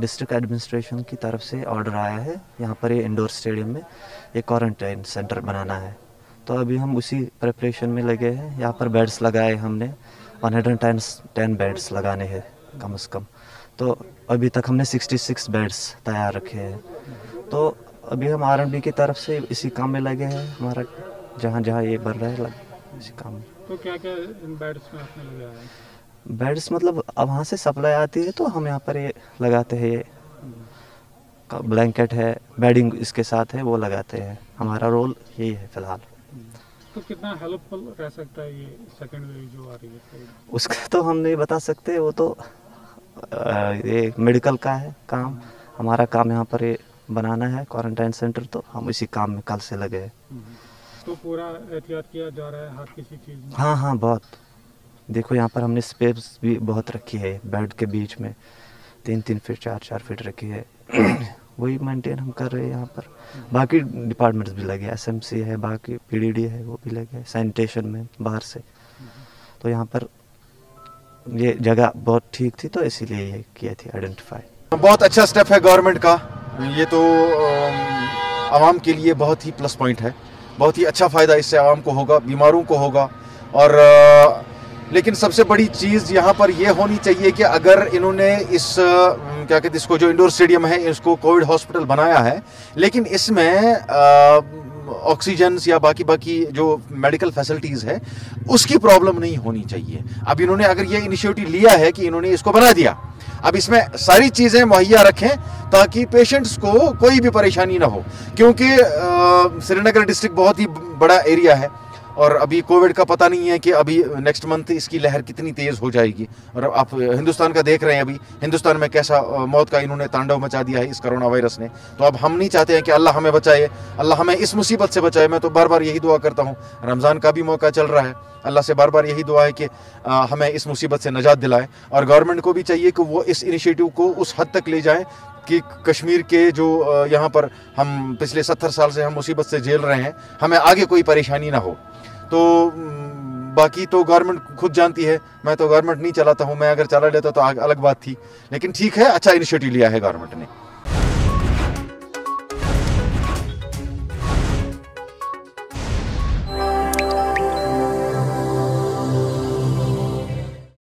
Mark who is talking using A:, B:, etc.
A: District administration की तरफ़ से ऑर्डर आया है। यहाँ पर ये इंडोर स्टेडियम में ये क्वारंटाइन सेंटर बनाना है। तो अभी हम उसी प्रिपरेशन में लगे हैं। यहाँ पर बेड्स लगाए हमने। One hundred ten ten beds लगाने हैं कम से कम। तो अभी तक हमने सिक्सटी सिक्स बेड्स तैयार रखे हैं। तो अभी हम आर की तरफ़ से इसी काम में लगे हैं। हमारा जहाँ जहाँ ये बन रहा है इसी काम में।
B: तो क्या क्या बेड्स में आपने लगाया है?
A: बेड्स मतलब अब वहाँ से सप्लाई आती है तो हम यहाँ पर ये लगाते हैं ये ब्लैंकेट है बेडिंग इसके साथ है वो लगाते हैं। हमारा रोल यही है फ़िलहाल।
B: तो कितना हेल्पफुल रह सकता है ये सेकंड वेव जो आ रही है
A: उसका तो हम नहीं बता सकते वो तो ये मेडिकल का है काम। हमारा काम यहाँ पर ये बनाना है क्वारंटाइन सेंटर तो हम इसी काम में कल से लगे हैं।
B: तो पूरा एहतियात किया जा रहा है हर किसी चीज़ में?
A: हाँ हाँ बहुत। देखो, यहाँ पर हमने स्पेस भी बहुत रखी है बेड के बीच में। तीन तीन फीट, चार चार फीट रखी है। वही मेंटेन हम कर रहे हैं यहाँ पर। बाकी डिपार्टमेंट्स भी लगे एसएमसी है, बाकी पीडीडी है, वो भी लगे सैनिटेशन में, बाहर से। तो यहाँ पर ये जगह बहुत ठीक थी तो इसीलिए ये किया थी आइडेंटिफाई
C: बहुत अच्छा स्टेप है गवर्नमेंट का। ये तो आवाम के लिए बहुत ही प्लस पॉइंट है। बहुत ही अच्छा फ़ायदा इससे आवाम को होगा, बीमारों को होगा। और लेकिन सबसे बड़ी चीज़ यहाँ पर यह होनी चाहिए कि अगर इन्होंने इस क्या कहते हैं, इसको जो इंडोर स्टेडियम है, इसको कोविड हॉस्पिटल बनाया है, लेकिन इसमें ऑक्सीजन या बाकी बाकी जो मेडिकल फैसिलिटीज़ है, उसकी प्रॉब्लम नहीं होनी चाहिए। अब इन्होंने अगर ये इनिशिएटिव लिया है कि इन्होंने इसको बना दिया, अब इसमें सारी चीज़ें मुहैया रखें ताकि पेशेंट्स को कोई भी परेशानी ना हो, क्योंकि श्रीनगर डिस्ट्रिक्ट बहुत ही बड़ा एरिया है और अभी कोविड का पता नहीं है कि अभी नेक्स्ट मंथ इसकी लहर कितनी तेज़ हो जाएगी। और आप हिंदुस्तान का देख रहे हैं अभी, हिंदुस्तान में कैसा मौत का इन्होंने तांडव मचा दिया है इस कोरोना वायरस ने। तो अब हम नहीं चाहते हैं कि अल्लाह हमें बचाए, अल्लाह हमें इस मुसीबत से बचाए। मैं तो बार बार यही दुआ करता हूँ, रमज़ान का भी मौका चल रहा है। अल्लाह से बार बार यही दुआ है कि हमें इस मुसीबत से नजात दिलाए। और गवर्नमेंट को भी चाहिए कि वो इस इनिशिएटिव को उस हद तक ले जाएँ कि कश्मीर के जो यहाँ पर हम पिछले सत्तर साल से हम मुसीबत से झेल रहे हैं, हमें आगे कोई परेशानी ना हो। तो बाकी तो गवर्नमेंट खुद जानती है। मैं तो गवर्नमेंट नहीं चलाता हूँ। मैं अगर चला लेता तो अलग बात थी। लेकिन ठीक है अच्छा इनिशिएटिव लिया है गवर्नमेंट ने।